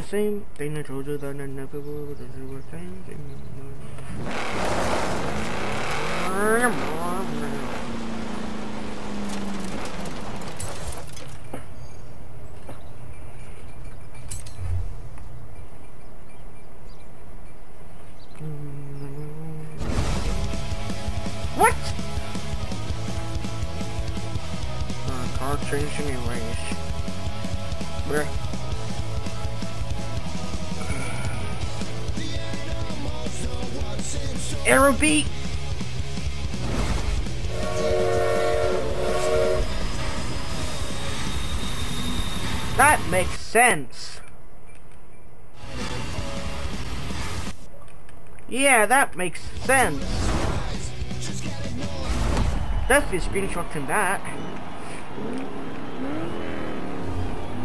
the same thing I told you that I never would. This is the same thing. Changing in range. Bruh. Arrow beat. That makes sense. Yeah, that makes sense. Definitely screenshotting that.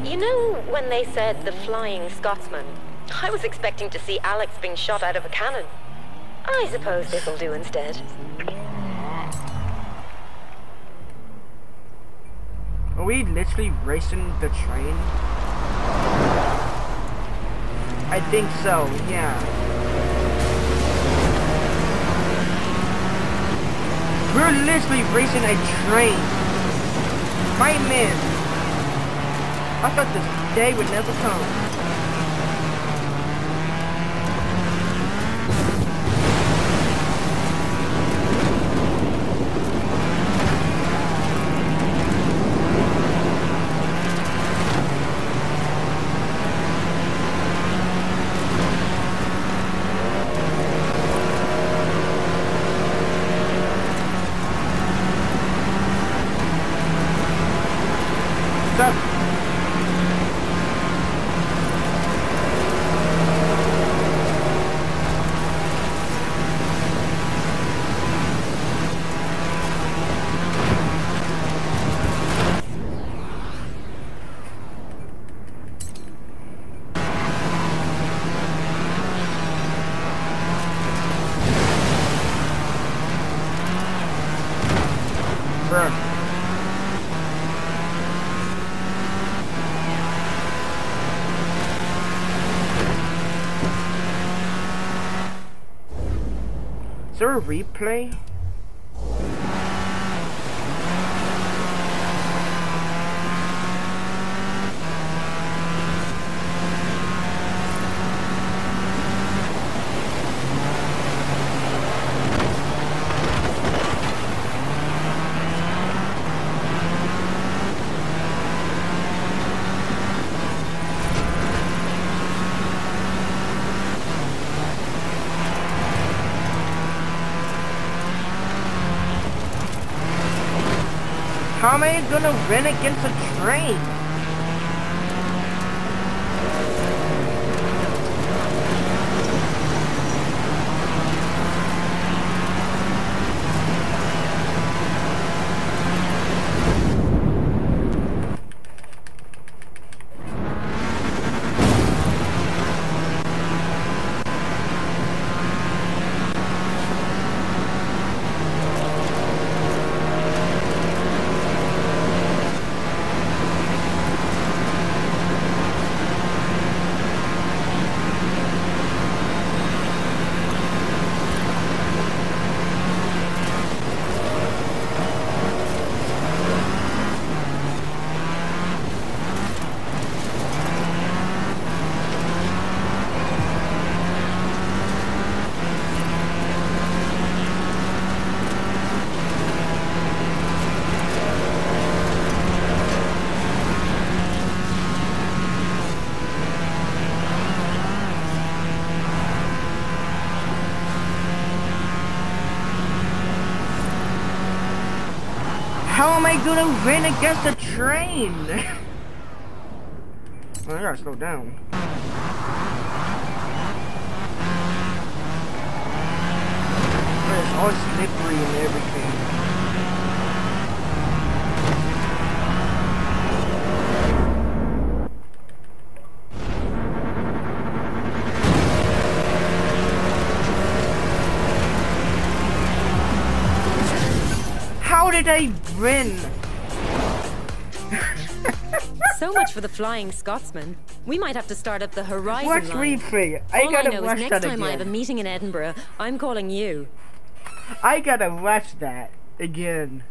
You know when they said the Flying Scotsman? I was expecting to see Alex being shot out of a cannon. I suppose this'll do instead. Are we literally racing the train? I think so, yeah. We're literally racing a train. My man. I thought this day would never come. What's up? Bruh. Is there a replay? How am I gonna win against a train? How am I gonna win against a train? well, I gotta slow down. It's all slippery and everything. Did I win? So much for the Flying Scotsman. We might have to start up the Horizon Watch line. replay. I All I gotta know watch is next that time I have a again. meeting in Edinburgh, I'm calling you. I gotta watch that again.